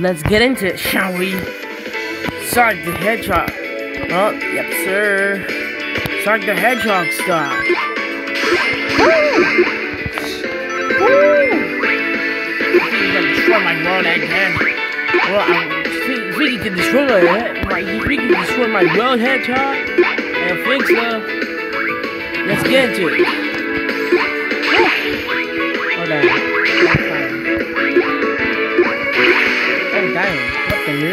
let's get into it, shall we? Sonic the Hedgehog. Oh, yep, sir. Sonic the Hedgehog style. Woo! Woo! I destroy my world again. Well, I think, he can destroy my he can destroy my world hedgehog? I don't think so. Let's get into it. Damn. What the noob?